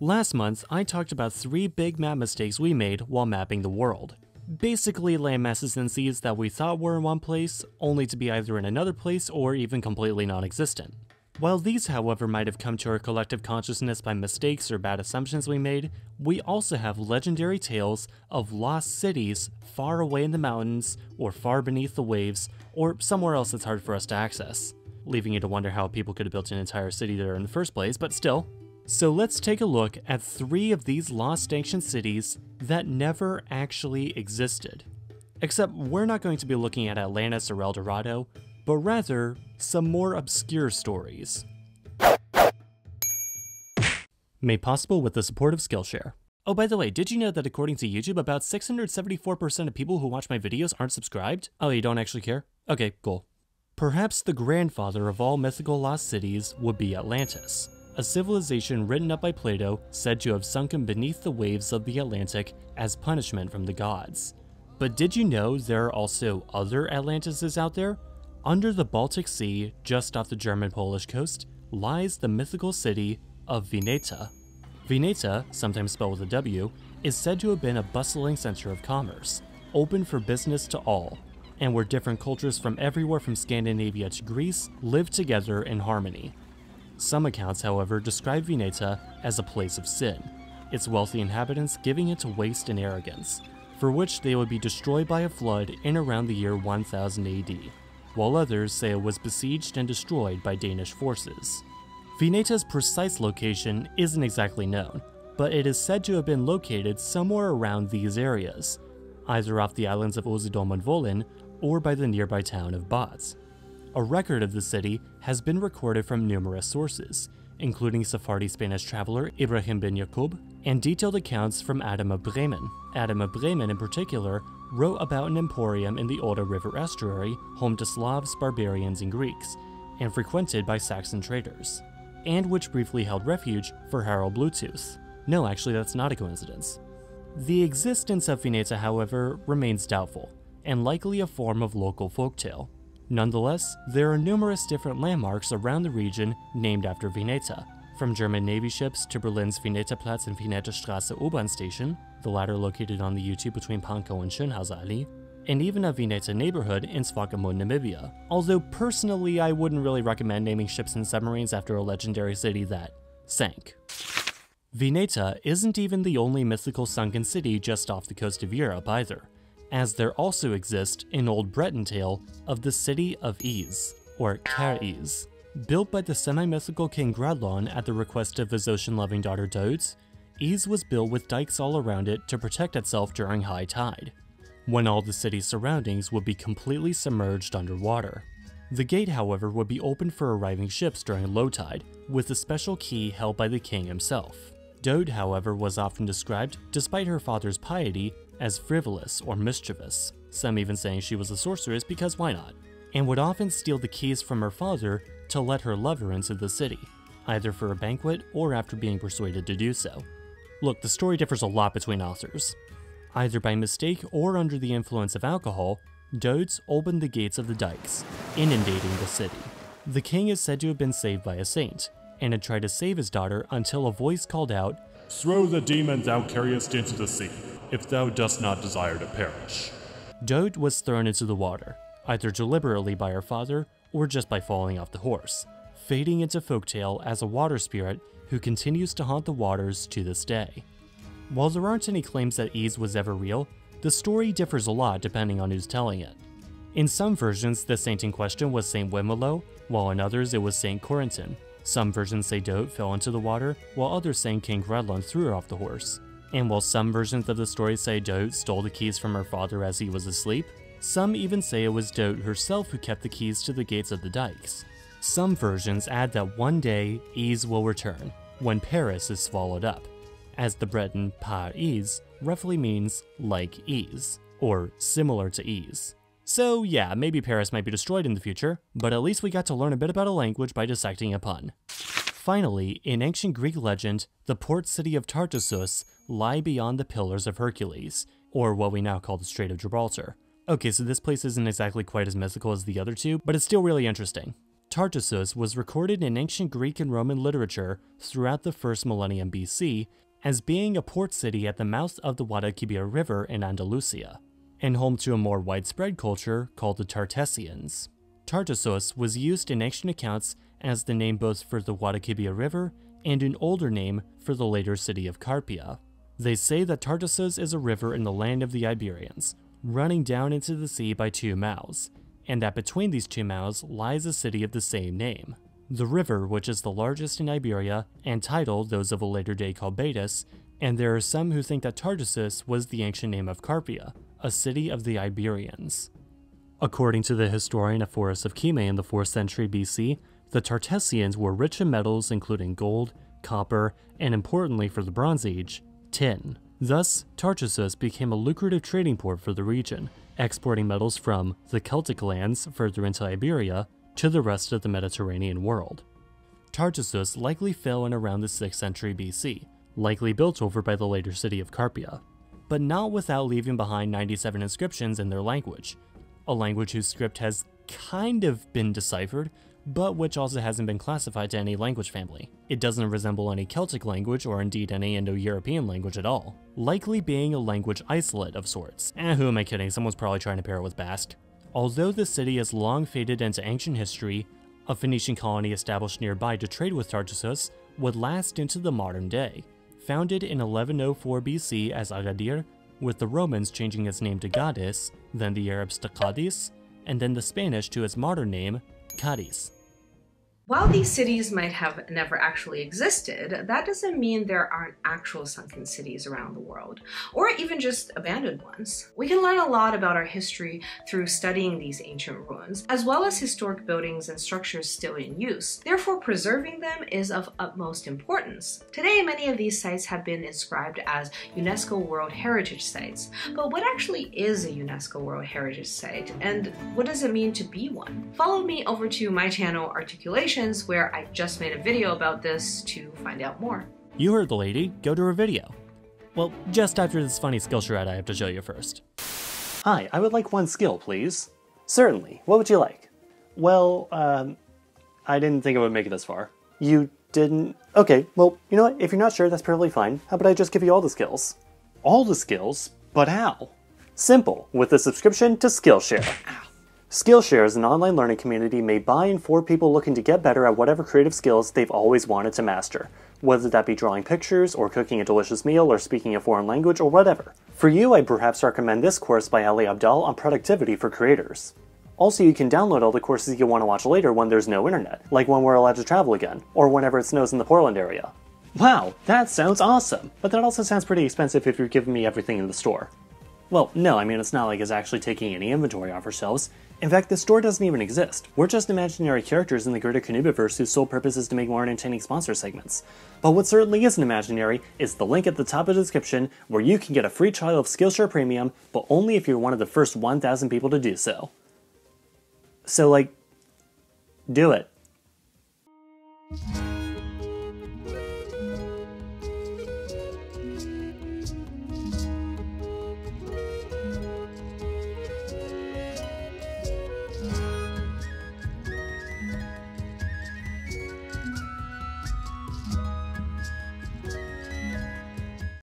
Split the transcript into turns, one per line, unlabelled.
Last month, I talked about three big map mistakes we made while mapping the world. Basically landmasses and seas that we thought were in one place, only to be either in another place or even completely non-existent. While these, however, might have come to our collective consciousness by mistakes or bad assumptions we made, we also have legendary tales of lost cities far away in the mountains, or far beneath the waves, or somewhere else that's hard for us to access, leaving you to wonder how people could have built an entire city there in the first place, but still. So let's take a look at three of these lost ancient cities that never actually existed. Except we're not going to be looking at Atlantis or El Dorado, but rather some more obscure stories. Made possible with the support of Skillshare. Oh, by the way, did you know that according to YouTube, about 674% of people who watch my videos aren't subscribed? Oh, you don't actually care? Okay, cool. Perhaps the grandfather of all mythical lost cities would be Atlantis, a civilization written up by Plato said to have sunken beneath the waves of the Atlantic as punishment from the gods. But did you know there are also other Atlantises out there under the Baltic Sea, just off the German-Polish coast, lies the mythical city of Vineta. Vineta, sometimes spelled with a W, is said to have been a bustling center of commerce, open for business to all, and where different cultures from everywhere from Scandinavia to Greece lived together in harmony. Some accounts, however, describe Vineta as a place of sin, its wealthy inhabitants giving it to waste and arrogance, for which they would be destroyed by a flood in around the year 1000 AD while others say it was besieged and destroyed by Danish forces. Vineta's precise location isn't exactly known, but it is said to have been located somewhere around these areas, either off the islands of Usedom and Wolin or by the nearby town of Barth. A record of the city has been recorded from numerous sources, including Sephardi Spanish traveler Ibrahim bin Yaqub and detailed accounts from Adam of Bremen. Adam of Bremen in particular wrote about an emporium in the Oder River estuary, home to Slavs, barbarians, and Greeks, and frequented by Saxon traders, and which briefly held refuge for Harold Bluetooth. No, actually, that's not a coincidence. The existence of Vineta, however, remains doubtful, and likely a form of local folktale. Nonetheless, there are numerous different landmarks around the region named after Vineta, from German Navy ships to Berlin's Vinetaplatz and Vinetastraße U-Bahn station, the latter located on the U2 between Pankow and Schönhauser Allee, and even a Vineta neighborhood in Swakopmund, Namibia. Although personally, I wouldn't really recommend naming ships and submarines after a legendary city that sank. Vineta isn't even the only mythical sunken city just off the coast of Europe either, as there also exists an old Breton tale of the city of Ys, or Ker-Ys. Built by the semi-mythical king Gradlon at the request of his ocean-loving daughter Dahut, Ys was built with dikes all around it to protect itself during high tide, when all the city's surroundings would be completely submerged underwater. The gate, however, would be open for arriving ships during low tide, with a special key held by the king himself. Dahut, however, was often described, despite her father's piety, as frivolous or mischievous, some even saying she was a sorceress because why not, and would often steal the keys from her father to let her lover into the city, either for a banquet or after being persuaded to do so. Look, the story differs a lot between authors. Either by mistake or under the influence of alcohol, Dodes opened the gates of the dikes, inundating the city. The king is said to have been saved by a saint, and had tried to save his daughter until a voice called out,
Throw the demon thou carriest into the sea, if thou dost not desire to perish.
Dahut was thrown into the water, either deliberately by her father or just by falling off the horse, fading into folktale as a water spirit who continues to haunt the waters to this day. While there aren't any claims that Ys was ever real, the story differs a lot depending on who's telling it. In some versions, the saint in question was Saint Winwaloe, while in others it was Saint Corentin. Some versions say Dahut fell into the water, while others say King Gradlon threw her off the horse. And while some versions of the story say Dahut stole the keys from her father as he was asleep, some even say it was Dahut herself who kept the keys to the gates of the dikes. Some versions add that one day Ys will return, when Paris is swallowed up, as the Breton Par-Ys roughly means like Ys, or similar to Ys. So yeah, maybe Paris might be destroyed in the future, but at least we got to learn a bit about a language by dissecting a pun. Finally, in ancient Greek legend, the port city of Tartessus lie beyond the Pillars of Hercules, or what we now call the Strait of Gibraltar. Okay, so this place isn't exactly quite as mythical as the other two, but it's still really interesting. Tartessus was recorded in ancient Greek and Roman literature throughout the first millennium BC as being a port city at the mouth of the Guadalquivir River in Andalusia, and home to a more widespread culture called the Tartessians. Tartessus was used in ancient accounts as the name both for the Guadalquivir River and an older name for the later city of Carpia. They say that Tartessus is a river in the land of the Iberians, running down into the sea by two mouths, and that between these two mouths lies a city of the same name. The river, which is the largest in Iberia, and titled those of a later day called Baetis, and there are some who think that Tartessus was the ancient name of Carpia, a city of the Iberians. According to the historian Ephorus of Kyme in the 4th century BC, the Tartessians were rich in metals including gold, copper, and importantly for the Bronze Age, tin. Thus, Tartessus became a lucrative trading port for the region, exporting metals from the Celtic lands further into Iberia to the rest of the Mediterranean world. Tartessus likely fell in around the 6th century BC, likely built over by the later city of Carpia, but not without leaving behind 97 inscriptions in their language, a language whose script has kind of been deciphered, but which also hasn't been classified to any language family. It doesn't resemble any Celtic language or indeed any Indo-European language at all, likely being a language isolate of sorts. Eh, who am I kidding, someone's probably trying to pair it with Basque. Although the city has long faded into ancient history, a Phoenician colony established nearby to trade with Tartessus would last into the modern day. Founded in 1104 BC as Agadir, with the Romans changing its name to Gades, then the Arabs to Cadiz, and then the Spanish to its modern name, Cadiz.
While these cities might have never actually existed, that doesn't mean there aren't actual sunken cities around the world, or even just abandoned ones. We can learn a lot about our history through studying these ancient ruins, as well as historic buildings and structures still in use. Therefore, preserving them is of utmost importance. Today, many of these sites have been inscribed as UNESCO World Heritage Sites, but what actually is a UNESCO World Heritage Site, and what does it mean to be one? Follow me over to my channel, Articulation, where I just made a video about this to find out more.
You heard the lady, go to her video. Well, just after this funny Skillshare ad I have to show you first. Hi, I would like one skill, please. Certainly. What would you like? Well, um, I didn't think I would make it this far. You didn't? Okay, well, you know what? If you're not sure, that's perfectly fine. How about I just give you all the skills? All the skills? But how? Simple, with a subscription to Skillshare. Skillshare is an online learning community made by and for people looking to get better at whatever creative skills they've always wanted to master, whether that be drawing pictures, or cooking a delicious meal, or speaking a foreign language, or whatever. For you, I'd perhaps recommend this course by Ali Abdaal on productivity for creators. Also, you can download all the courses you want to watch later when there's no internet, like when we're allowed to travel again, or whenever it snows in the Portland area. Wow, that sounds awesome! But that also sounds pretty expensive if you're giving me everything in the store. Well, no, I mean, it's not like it's actually taking any inventory off our shelves. In fact, the store doesn't even exist. We're just imaginary characters in the greater KhAnubiverse whose sole purpose is to make more entertaining sponsor segments. But what certainly isn't imaginary is the link at the top of the description where you can get a free trial of Skillshare Premium, but only if you're one of the first 1,000 people to do so. So, like, do it.